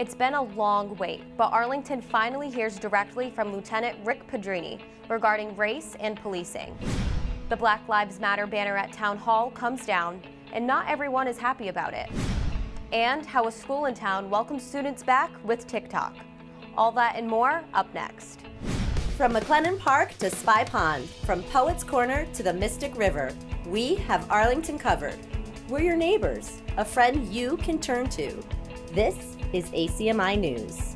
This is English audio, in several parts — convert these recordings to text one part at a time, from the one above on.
It's been a long wait, but Arlington finally hears directly from Lieutenant Rick Pedrini regarding race and policing. The Black Lives Matter banner at Town Hall comes down, and not everyone is happy about it. And how a school in town welcomes students back with TikTok. All that and more up next. From McClennen Park to Spy Pond, from Poets Corner to the Mystic River, we have Arlington covered. We're your neighbors, a friend you can turn to. This is ACMI News.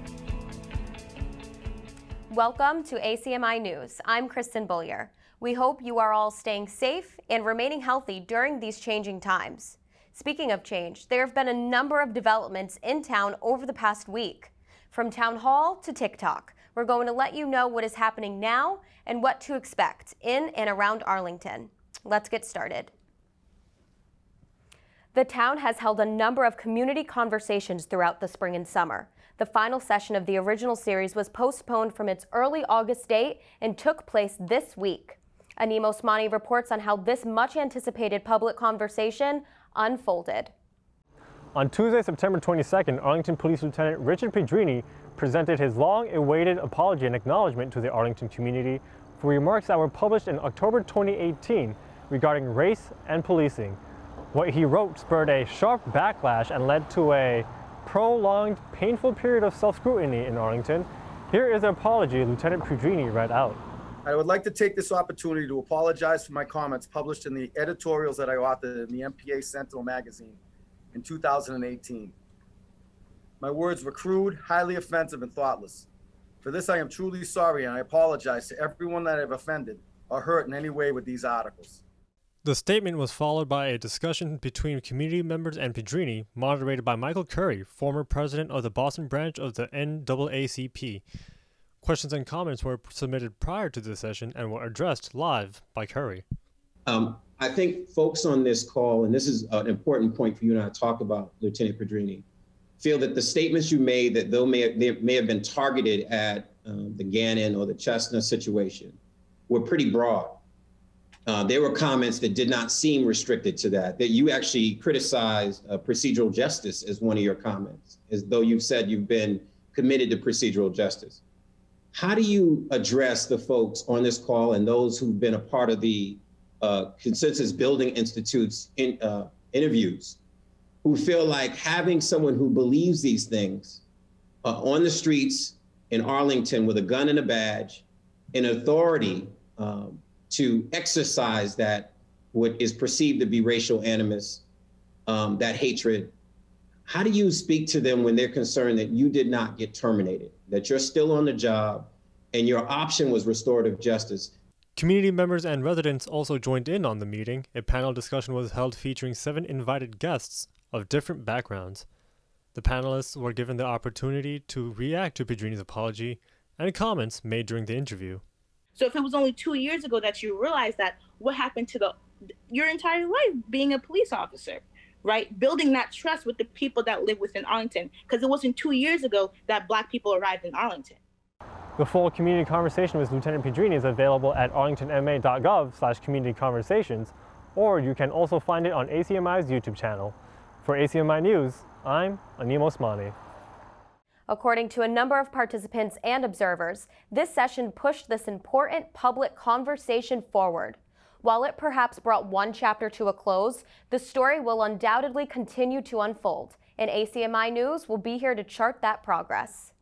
Welcome to ACMI News. I'm Kristen Bullier. We hope you are all staying safe and remaining healthy during these changing times. Speaking of change, there have been a number of developments in town over the past week. From Town Hall to TikTok, we're going to let you know what is happening now and what to expect in and around Arlington. Let's get started. The town has held a number of community conversations throughout the spring and summer. The final session of the original series was postponed from its early August date and took place this week. Anim Osmani reports on how this much anticipated public conversation unfolded. On Tuesday, September 22nd, Arlington Police Lieutenant Richard Pedrini presented his long-awaited apology and acknowledgement to the Arlington community for remarks that were published in October 2018 regarding race and policing. What he wrote spurred a sharp backlash and led to a prolonged, painful period of self-scrutiny in Arlington. Here is an apology Lieutenant Pedrini read out. I would like to take this opportunity to apologize for my comments published in the editorials that I authored in the MPA Sentinel magazine in 2018. My words were crude, highly offensive, and thoughtless. For this, I am truly sorry, and I apologize to everyone that I've offended or hurt in any way with these articles. The statement was followed by a discussion between community members and Pedrini, moderated by Michael Curry, former president of the Boston branch of the NAACP. Questions and comments were submitted prior to the session and were addressed live by Curry. Um, I think folks on this call, and this is an important point for you and I to talk about, Lieutenant Pedrini, feel that the statements you made that though may have, they may have been targeted at um, the Gannon or the Chestnut situation were pretty broad. Uh, there were comments that did not seem restricted to that, that you actually criticized uh, procedural justice as one of your comments, as though you've said you've been committed to procedural justice. How do you address the folks on this call and those who've been a part of the uh, Consensus Building Institute's in, uh, interviews who feel like having someone who believes these things uh, on the streets in Arlington with a gun and a badge, an authority um, to exercise that what is perceived to be racial animus, um, that hatred. How do you speak to them when they're concerned that you did not get terminated? that you're still on the job, and your option was restorative justice. Community members and residents also joined in on the meeting. A panel discussion was held featuring seven invited guests of different backgrounds. The panelists were given the opportunity to react to Pedrini's apology and comments made during the interview. So if it was only two years ago that you realized that, what happened to the your entire life being a police officer? right? Building that trust with the people that live within Arlington, because it wasn't two years ago that Black people arrived in Arlington. The full community conversation with Lieutenant Pedrini is available at arlingtonma.gov slash community conversations, or you can also find it on ACMI's YouTube channel. For ACMI News, I'm Anim Osmani. According to a number of participants and observers, this session pushed this important public conversation forward. While it perhaps brought one chapter to a close, the story will undoubtedly continue to unfold, and ACMI News will be here to chart that progress.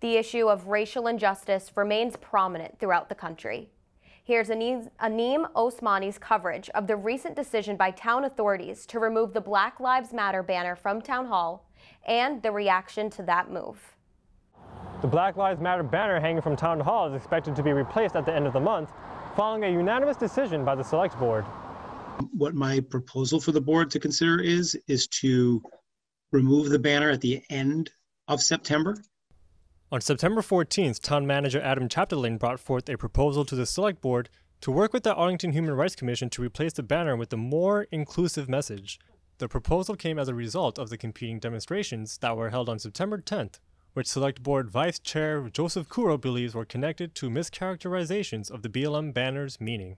The issue of racial injustice remains prominent throughout the country. Here's Anim Osmani's coverage of the recent decision by town authorities to remove the Black Lives Matter banner from Town Hall and the reaction to that move. The Black Lives Matter banner hanging from Town Hall is expected to be replaced at the end of the month following a unanimous decision by the Select Board. What my proposal for the board to consider is, is to remove the banner at the end of September. On September 14th, Town Manager Adam Chapdelaine brought forth a proposal to the Select Board to work with the Arlington Human Rights Commission to replace the banner with a more inclusive message. The proposal came as a result of the competing demonstrations that were held on September 10th which Select Board Vice Chair Joseph Curro believes were connected to mischaracterizations of the BLM banner's meaning.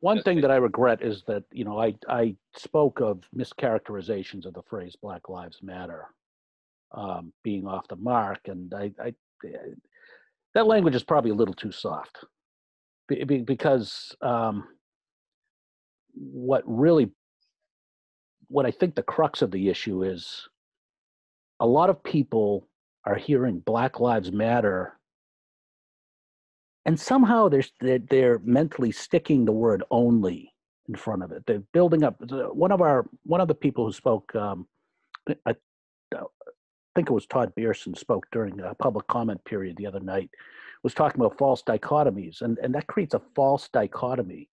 One thing that I regret is that, you know, I, I spoke of mischaracterizations of the phrase Black Lives Matter. um, being off the mark, and I, I that language is probably a little too soft because um, what really what I think the crux of the issue is a lot of people are hearing Black Lives Matter and somehow they're, they're mentally sticking the word only in front of it. They're building up. One of our one of the people who spoke, um, I, I think it was Todd Beerson spoke during a public comment period the other night, was talking about false dichotomies, and and that creates a false dichotomy.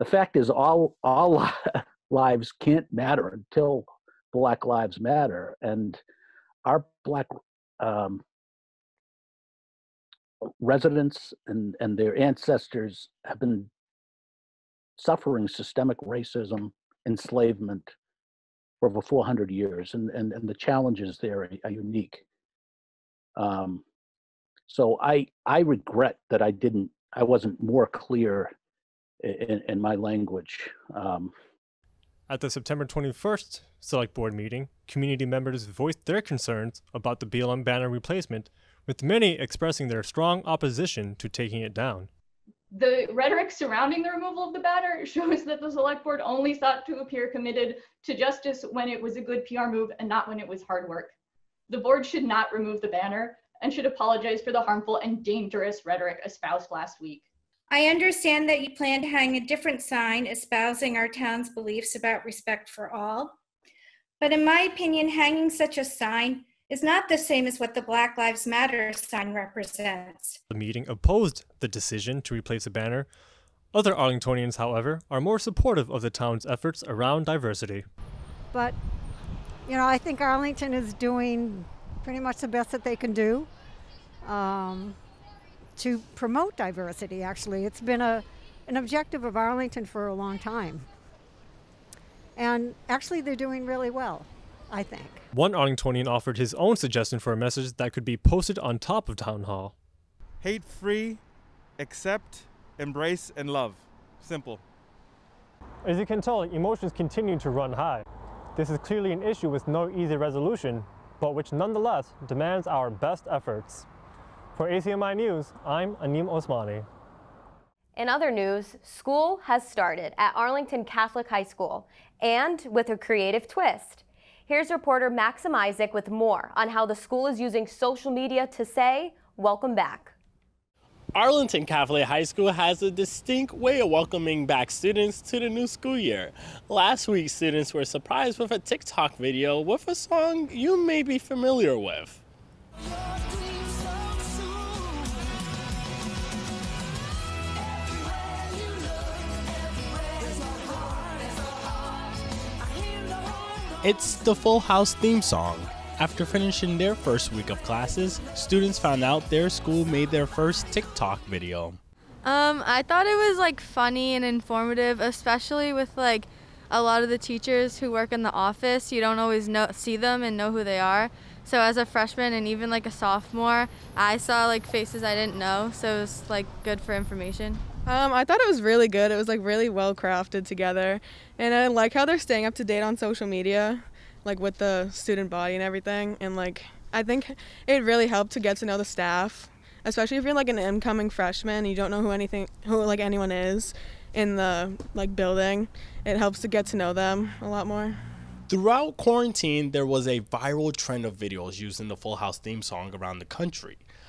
The fact is, all all lives can't matter until Black Lives Matter, and our Black um, residents and, and their ancestors have been suffering systemic racism, enslavement for over 400 years, and, and, and the challenges there are, are unique. Um, so I I regret that I didn't I wasn't more clear in, in my language. Um, At the September 21st Select Board meeting, community members voiced their concerns about the BLM banner replacement with many expressing their strong opposition to taking it down. The rhetoric surrounding the removal of the banner shows that the select board only sought to appear committed to justice when it was a good PR move and not when it was hard work. The board should not remove the banner and should apologize for the harmful and dangerous rhetoric espoused last week. I understand that you plan to hang a different sign espousing our town's beliefs about respect for all. But in my opinion, hanging such a sign is not the same as what the Black Lives Matter sign represents. The meeting opposed the decision to replace the banner. Other Arlingtonians, however, are more supportive of the town's efforts around diversity. But, you know, I think Arlington is doing pretty much the best that they can do um, to promote diversity, actually. It's been a, an objective of Arlington for a long time. And actually, they're doing really well. I think. One Arlingtonian offered his own suggestion for a message that could be posted on top of Town Hall. Hate free, accept, embrace, and love. Simple. As you can tell, emotions continue to run high. This is clearly an issue with no easy resolution, but which nonetheless demands our best efforts. For ACMI News, I'm Anim Osmani. In other news, school has started at Arlington Catholic High School, and with a creative twist. Here's reporter Maxim Isaac with more on how the school is using social media to say, welcome back. Arlington Catholic High School has a distinct way of welcoming back students to the new school year. Last week, students were surprised with a TikTok video with a song you may be familiar with. It's the Full House theme song. After finishing their first week of classes, students found out their school made their first TikTok video. Um, I thought it was like funny and informative, especially with like a lot of the teachers who work in the office. You don't always know see them and know who they are. So as a freshman and even like a sophomore, I saw like faces I didn't know, so it was like good for information. Um, I thought it was really good. It was like really well crafted together, and I like how they're staying up to date on social media, like with the student body and everything. And like I think it really helped to get to know the staff, especially if you're like an incoming freshman and you don't know who anything who like anyone is in the like building. It helps to get to know them a lot more. Throughout quarantine, there was a viral trend of videos using the Full House theme song around the country.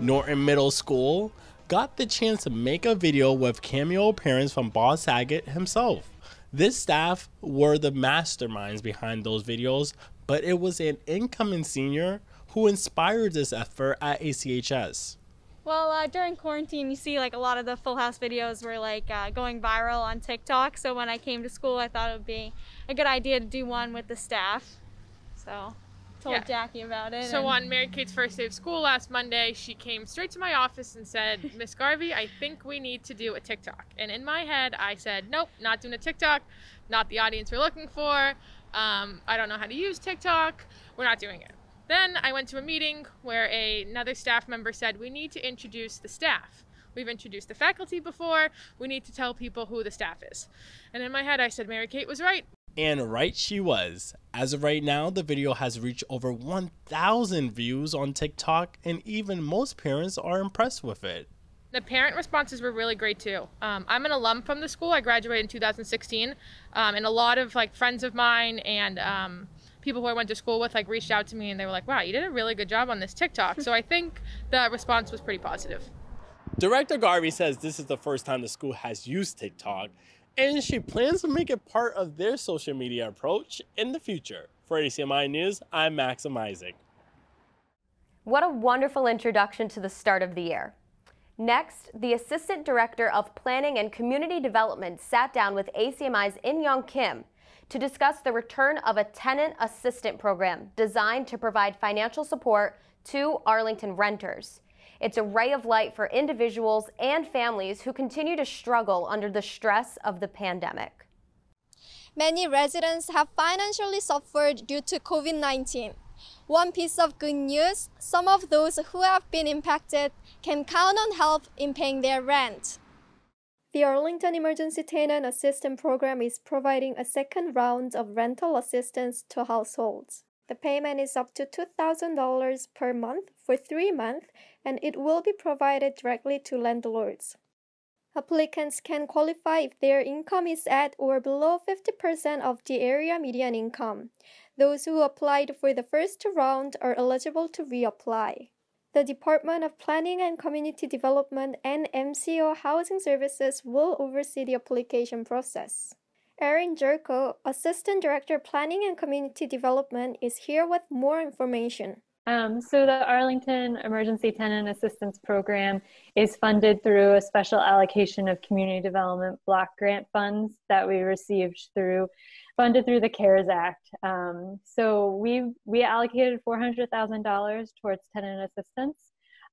Norton Middle School, got the chance to make a video with cameo appearance from Bob Saget himself. This staff were the masterminds behind those videos, but it was an incoming senior who inspired this effort at ACHS. Well, uh, during quarantine, you see like a lot of the Full House videos were like uh, going viral on TikTok. So when I came to school, I thought it would be a good idea to do one with the staff. So told Yeah. Jackie about it. So and- on Mary Kate's first day of school last Monday, she came straight to my office and said, Miss Garvey, I think we need to do a TikTok. And in my head, I said, Nope, not doing a TikTok, not the audience we're looking for. Um, I don't know how to use TikTok. We're not doing it. Then I went to a meeting where a, another staff member said, We need to introduce the staff. We've introduced the faculty before. We need to tell people who the staff is. And in my head, I said, Mary Kate was right. And right she was. As of right now, the video has reached over 1,000 views on TikTok, and even most parents are impressed with it. The parent responses were really great too. Um, I'm an alum from the school. I graduated in 2016, um, and a lot of like friends of mine and um, people who I went to school with like reached out to me and they were like, "Wow, you did a really good job on this TikTok." so I think the response was pretty positive. Director Garvey says this is the first time the school has used TikTok, and she plans to make it part of their social media approach in the future. For ACMI News, I'm Maxim Isaac. What a wonderful introduction to the start of the year. Next, the Assistant Director of Planning and Community Development sat down with ACMI's In Young Kim to discuss the return of a tenant assistant program designed to provide financial support to Arlington renters. It's a ray of light for individuals and families who continue to struggle under the stress of the pandemic. Many residents have financially suffered due to COVID 19. One piece of good news some of those who have been impacted can count on help in paying their rent. The Arlington Emergency Tenant Assistance Program is providing a second round of rental assistance to households. The payment is up to $2,000 per month for three months, and it will be provided directly to landlords. Applicants can qualify if their income is at or below 50% of the area median income. Those who applied for the first round are eligible to reapply. The Department of Planning and Community Development and MCO Housing Services will oversee the application process. Erin Zwirko, Assistant Director Planning and Community Development, is here with more information. Um, so the Arlington Emergency Tenant Assistance Program is funded through a special allocation of community development block grant funds that we received through funded through the CARES Act. Um, so we we allocated four hundred thousand dollars towards tenant assistance.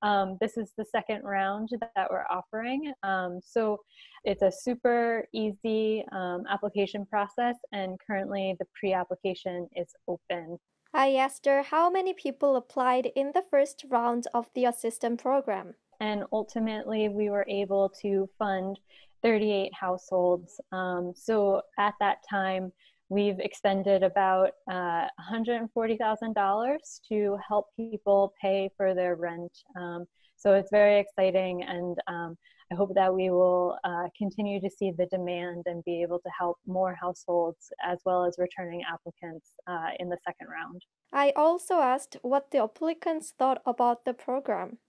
Um, this is the second round that we're offering. Um, so it's a super easy um, application process, and currently the pre-application is open. I asked her how many people applied in the first round of the assistance program. and ultimately we were able to fund 38 households. Um, so at that time, we've expended about uh, $140,000 to help people pay for their rent. Um, so it's very exciting, and um, I hope that we will uh, continue to see the demand and be able to help more households as well as returning applicants uh, in the second round. I also asked what the applicants thought about the program.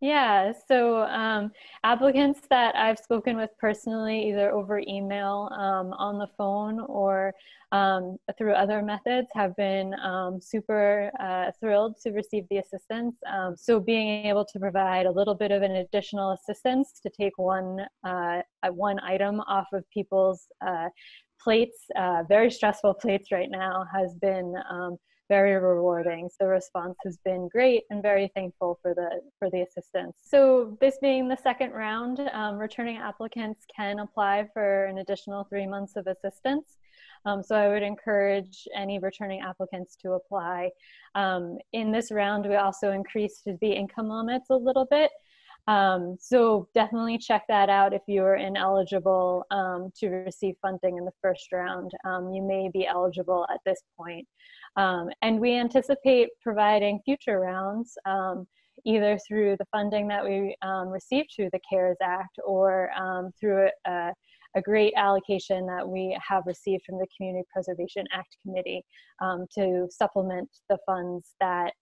Yeah, so um, applicants that I've spoken with personally, either over email, um, on the phone, or um, through other methods, have been um, super uh, thrilled to receive the assistance. Um, so, being able to provide a little bit of an additional assistance to take one uh, uh, one item off of people's uh, plates, uh, very stressful plates right now, has been um, very rewarding. So the response has been great and very thankful for the for the assistance. So this being the second round, um, returning applicants can apply for an additional three months of assistance. Um, so I would encourage any returning applicants to apply. Um, in this round, we also increased the income limits a little bit. Um, so definitely check that out if you are ineligible um, to receive funding in the first round. Um, you may be eligible at this point. Um, and we anticipate providing future rounds um, either through the funding that we um, received through the CARES Act or through a, a, great allocation that we have received from the Community Preservation Act Committee to supplement the funds that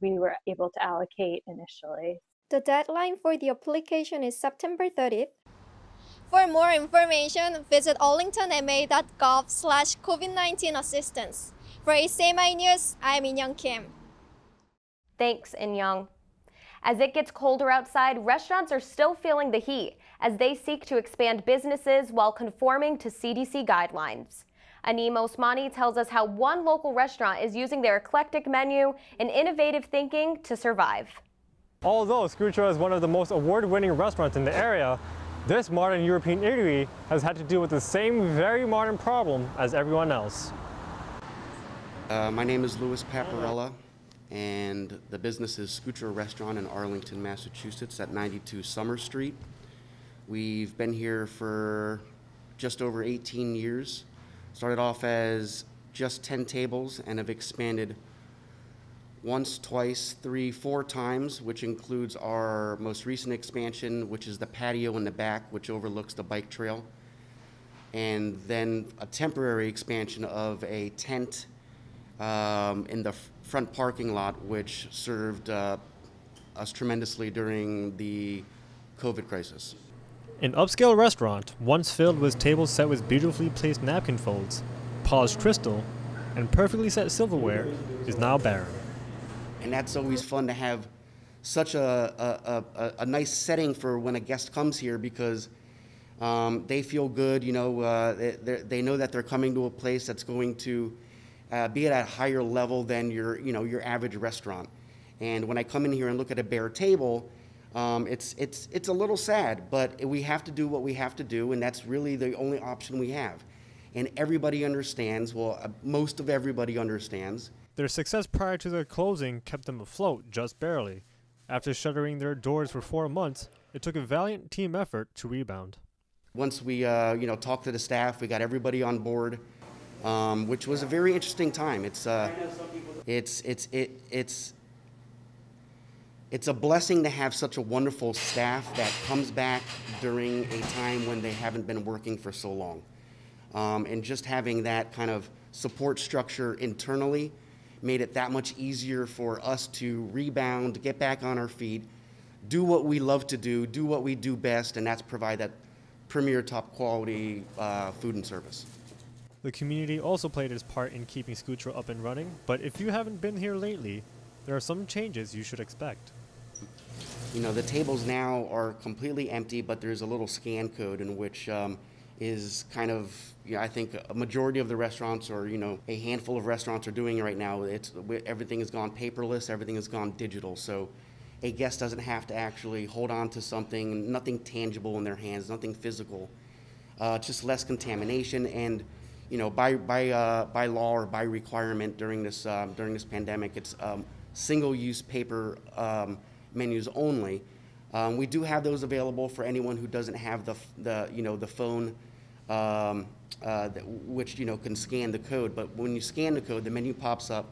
we were able to allocate initially. The deadline for the application is September 30th. For more information, visit arlingtonma.gov slash COVID-19 assistance. For ACMI News, I'm In Kim. Thanks, In As it gets colder outside, restaurants are still feeling the heat as they seek to expand businesses while conforming to CDC guidelines. Anim Osmani tells us how one local restaurant is using their eclectic menu and innovative thinking to survive. Although Scutra is one of the most award-winning restaurants in the area, this modern European eatery has had to deal with the same very modern problem as everyone else. Uh, my name is Louis Paparella, and the business is Scutra Restaurant in Arlington, Massachusetts at 92 Summer Street. We've been here for just over 18 years. Started off as just 10 tables and have expanded once, twice, three, four times, which includes our most recent expansion, which is the patio in the back, which overlooks the bike trail. And then a temporary expansion of a tent um, in the front parking lot, which served uh, us tremendously during the COVID crisis. An upscale restaurant, once filled with tables set with beautifully placed napkin folds, polished crystal, and perfectly set silverware, is now barren and that's always fun to have such a, a, a, a nice setting for when a guest comes here because um, they feel good. You know, uh, they, they know that they're coming to a place that's going to uh, be at a higher level than your, you know, your average restaurant. And when I come in here and look at a bare table, um, it's, it's, it's a little sad, but we have to do what we have to do, and that's really the only option we have. And everybody understands, well, uh, most of everybody understands their success prior to their closing kept them afloat just barely. After shuttering their doors for four months, it took a valiant team effort to rebound. Once we, uh, you know, talked to the staff, we got everybody on board, um, which was a very interesting time. It's, uh, it's, it's, it, it's, it's a blessing to have such a wonderful staff that comes back during a time when they haven't been working for so long. Um, and just having that kind of support structure internally made it that much easier for us to rebound, get back on our feet, do what we love to do, do what we do best, and that's provide that premier top quality uh, food and service. The community also played its part in keeping Scutra up and running, but if you haven't been here lately, there are some changes you should expect. You know, the tables now are completely empty, but there's a little scan code in which um, is kind of, you know, I think a majority of the restaurants or, you know, a handful of restaurants are doing right now. It's everything has gone paperless, everything has gone digital. So a guest doesn't have to actually hold on to something, nothing tangible in their hands, nothing physical. Uh, just less contamination and, you know, by by uh, by law or by requirement during this uh, during this pandemic, it's um, single-use paper um, menus only. Um, we do have those available for anyone who doesn't have the, the you know the phone um, uh, that, which you know can scan the code. But when you scan the code, the menu pops up,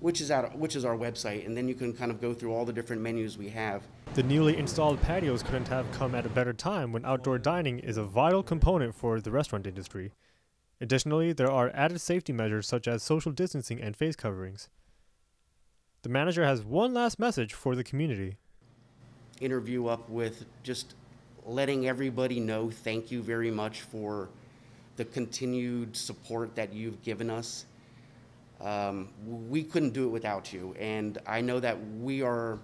which is at which is our website, and then you can kind of go through all the different menus we have. The newly installed patios couldn't have come at a better time when outdoor dining is a vital component for the restaurant industry. Additionally, there are added safety measures such as social distancing and face coverings. The manager has one last message for the community. Interview up with just letting everybody know thank you very much for the continued support that you've given us. Um, we couldn't do it without you. And I know that we are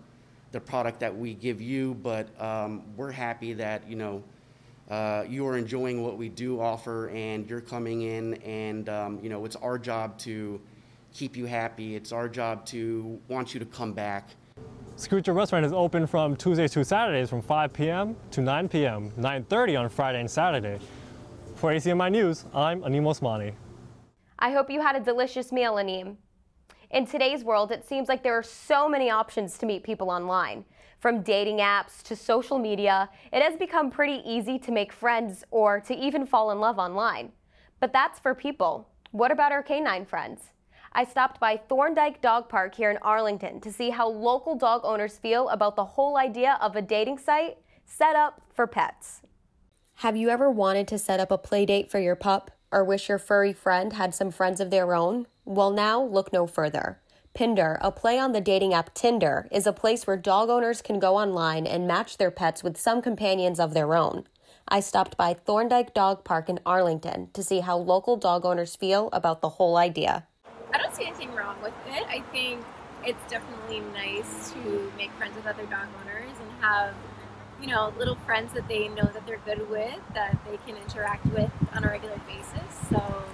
the product that we give you, but um, we're happy that, you know, uh, you are enjoying what we do offer and you're coming in and, um, you know, it's our job to keep you happy. It's our job to want you to come back. Scutra Restaurant is open from Tuesdays to Saturdays from 5 p.m. to 9 p.m., 9.30 on Friday and Saturday. For ACMI News, I'm Anim Osmani. I hope you had a delicious meal, Anim. In today's world, it seems like there are so many options to meet people online. From dating apps to social media, it has become pretty easy to make friends or to even fall in love online. But that's for people. What about our canine friends? I stopped by Thorndike Dog Park here in Arlington to see how local dog owners feel about the whole idea of a dating site set up for pets. Have you ever wanted to set up a play date for your pup or wish your furry friend had some friends of their own? Well, now look no further. Pinder, a play on the dating app Tinder, is a place where dog owners can go online and match their pets with some companions of their own. I stopped by Thorndike Dog Park in Arlington to see how local dog owners feel about the whole idea. I don't see anything wrong with it. I think it's definitely nice to make friends with other dog owners and have, you know, little friends that they know that they're good with, that they can interact with on a regular basis. So,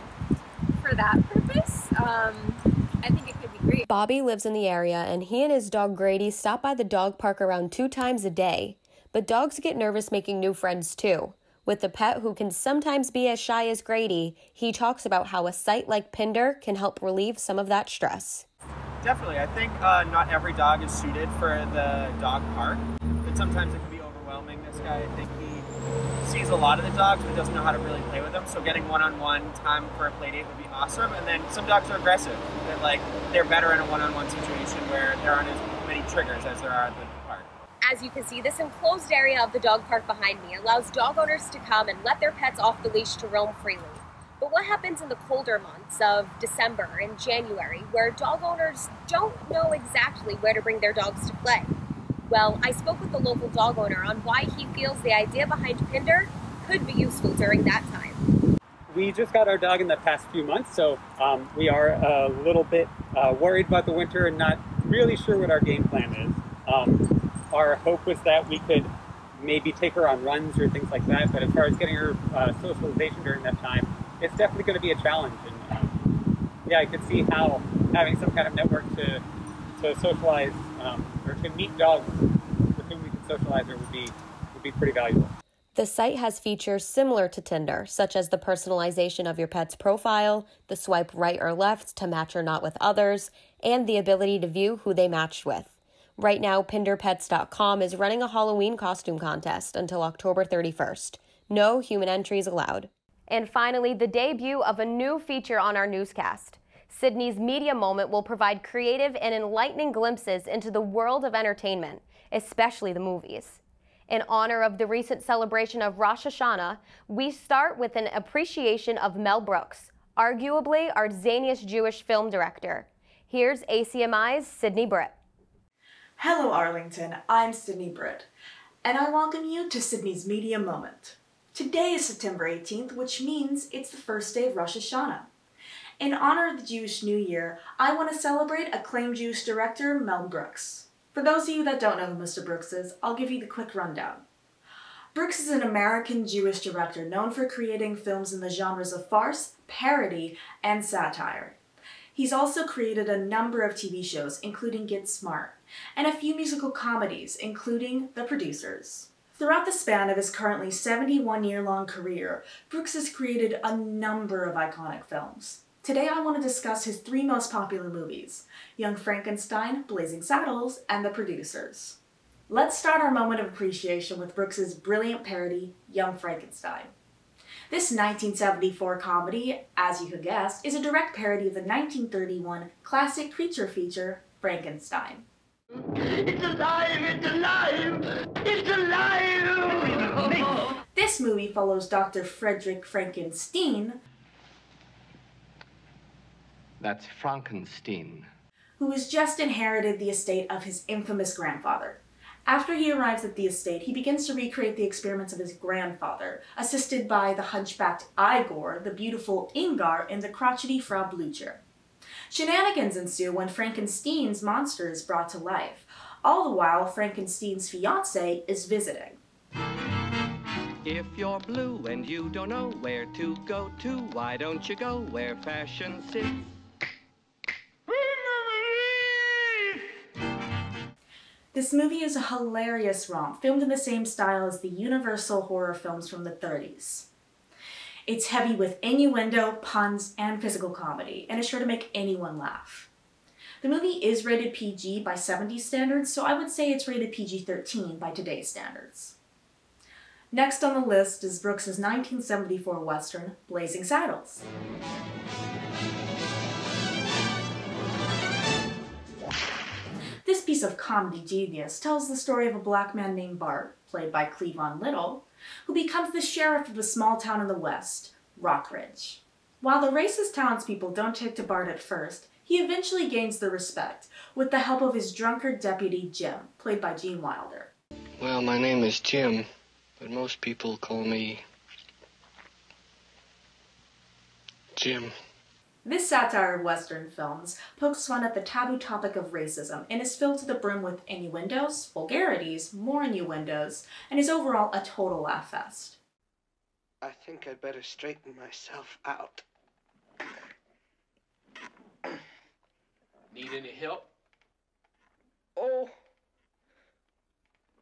for that purpose, um, I think it could Bobby lives in the area and he and his dog Grady stop by the dog park around two times a day. But dogs get nervous making new friends too. With a pet who can sometimes be as shy as Grady, he talks about how a site like Pinder can help relieve some of that stress. Definitely. I think uh, not every dog is suited for the dog park, but sometimes it can be overwhelming. This guy, I think a lot of the dogs but doesn't know how to really play with them. So getting one-on-one time for a play date would be awesome. And then some dogs are aggressive. They're like they're better in a one-on-one situation where there aren't as many triggers as there are at the park. As you can see, this enclosed area of the dog park behind me allows dog owners to come and let their pets off the leash to roam freely. But what happens in the colder months of December and January, where dog owners don't know exactly where to bring their dogs to play? Well, I spoke with the local dog owner on why he feels the idea behind Pinder could be useful during that time. We just got our dog in the past few months, so um, we are a little bit uh, worried about the winter and not really sure what our game plan is. Um, our hope was that we could maybe take her on runs or things like that, but as far as getting her uh, socialization during that time, it's definitely going to be a challenge. And um, yeah, I could see how having some kind of network to to socialize um, or to meet dogs with whom we can socialize her would be would be pretty valuable. The site has features similar to Tinder, such as the personalization of your pet's profile, the swipe right or left to match or not with others, and the ability to view who they matched with. Right now, PinderPets.com is running a Halloween costume contest until October 31st. No human entries allowed. And finally, the debut of a new feature on our newscast. Sydney's Media Moment will provide creative and enlightening glimpses into the world of entertainment, especially the movies. In honor of the recent celebration of Rosh Hashanah, we start with an appreciation of Mel Brooks, arguably our zaniest Jewish film director. Here's ACMI's Sydney Britt. Hello, Arlington. I'm Sydney Britt, and I welcome you to Sydney's Media Moment. Today is September 18th, which means it's the first day of Rosh Hashanah. In honor of the Jewish New Year, I want to celebrate acclaimed Jewish director Mel Brooks. For those of you that don't know who Mr. Brooks is, I'll give you the quick rundown. Brooks is an American Jewish director known for creating films in the genres of farce, parody, and satire. He's also created a number of TV shows, including Get Smart, and a few musical comedies, including The Producers. Throughout the span of his currently 71 year long career, Brooks has created a number of iconic films. Today I want to discuss his three most popular movies Young Frankenstein, Blazing Saddles, and The Producers. Let's start our moment of appreciation with Brooks's brilliant parody, Young Frankenstein. This 1974 comedy, as you could guess, is a direct parody of the 1931 classic creature feature, Frankenstein. It's alive! It's alive! It's alive! This movie follows Dr. Frederick Frankenstein, That's Frankenstein. who has just inherited the estate of his infamous grandfather. After he arrives at the estate, he begins to recreate the experiments of his grandfather, assisted by the hunchbacked Igor, the beautiful Inga, and the crotchety Frau Blucher. Shenanigans ensue when Frankenstein's monster is brought to life. All the while, Frankenstein's fiance is visiting. If you're blue and you don't know where to go to, why don't you go where fashion sits? This movie is a hilarious romp, filmed in the same style as the Universal horror films from the 30s. It's heavy with innuendo, puns, and physical comedy, and is sure to make anyone laugh. The movie is rated PG by 70s standards, so I would say it's rated PG 13 by today's standards. Next on the list is Brooks's 1974 Western, Blazing Saddles. This piece of comedy genius tells the story of a black man named Bart, played by Cleavon Little, who becomes the sheriff of a small town in the West, Rock Ridge. While the racist townspeople don't take to Bart at first, he eventually gains their respect with the help of his drunkard deputy Jim, played by Gene Wilder. Well, my name is Jim. but most people call me Jim. This satire of Western films pokes fun at the taboo topic of racism and is filled to the brim with innuendos, vulgarities, more innuendos, and is overall a total laugh fest. I think I'd better straighten myself out. Need any help? Oh,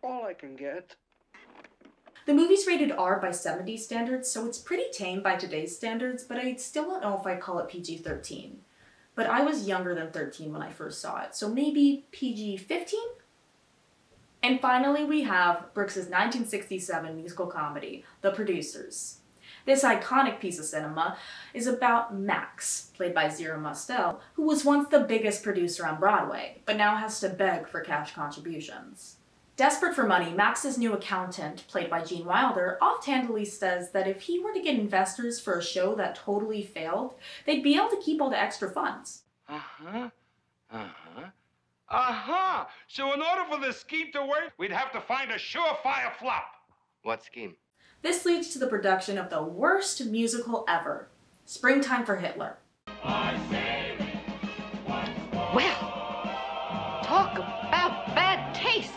all I can get. The movie's rated R by 70 standards, so it's pretty tame by today's standards, but I still don't know if I'd call it PG 13. But I was younger than 13 when I first saw it, so maybe PG 15? And finally, we have Brooks's 1967 musical comedy, The Producers. This iconic piece of cinema is about Max, played by Zero Mostel, who was once the biggest producer on Broadway, but now has to beg for cash contributions. Desperate for money, Max's new accountant, played by Gene Wilder, offhandedly says that if he were to get investors for a show that totally failed, they'd be able to keep all the extra funds. Uh-huh. Uh-huh. Uh-huh. So in order for this scheme to work, we'd have to find a surefire flop. What scheme? This leads to the production of the worst musical ever, Springtime for Hitler. Well, talk about bad taste.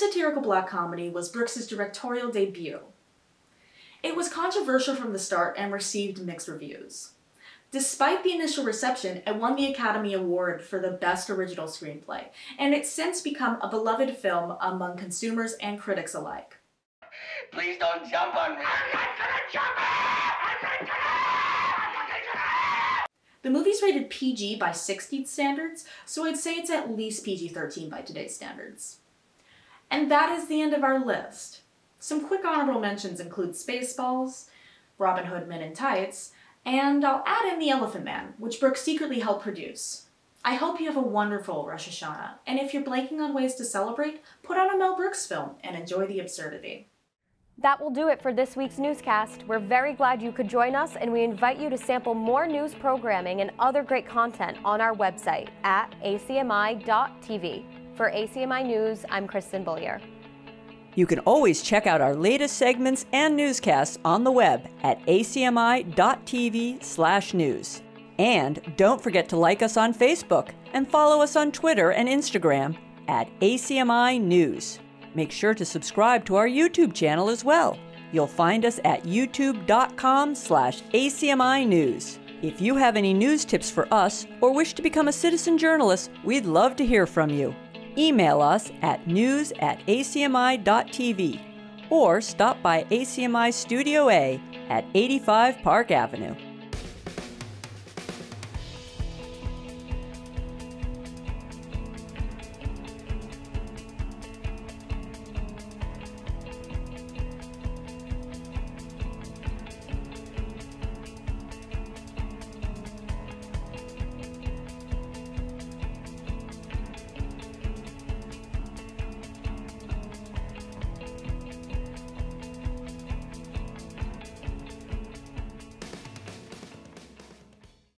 Satirical black comedy was Brooks's directorial debut. It was controversial from the start and received mixed reviews. Despite the initial reception, it won the Academy Award for the Best Original Screenplay, and it's since become a beloved film among consumers and critics alike. Please don't jump on me. I'm not gonna jump. The movie's rated PG by 60 standards, so I'd say it's at least PG 13 by today's standards. And that is the end of our list. Some quick honorable mentions include Spaceballs, Robin Hood Men in Tights, and I'll add in The Elephant Man, which Brooks secretly helped produce. I hope you have a wonderful Rosh Hashanah, and if you're blanking on ways to celebrate, put on a Mel Brooks film and enjoy the absurdity. That will do it for this week's newscast. We're very glad you could join us, and we invite you to sample more news programming and other great content on our website at acmi.tv. For ACMI News, I'm Kristen Bullier. You can always check out our latest segments and newscasts on the web at acmi.tv/news. And don't forget to like us on Facebook and follow us on Twitter and Instagram at ACMI News. Make sure to subscribe to our YouTube channel as well. You'll find us at youtube.com slash ACMI News. If you have any news tips for us or wish to become a citizen journalist, we'd love to hear from you. Email us at news at acmi.tv or stop by ACMI Studio A at 85 Park Avenue.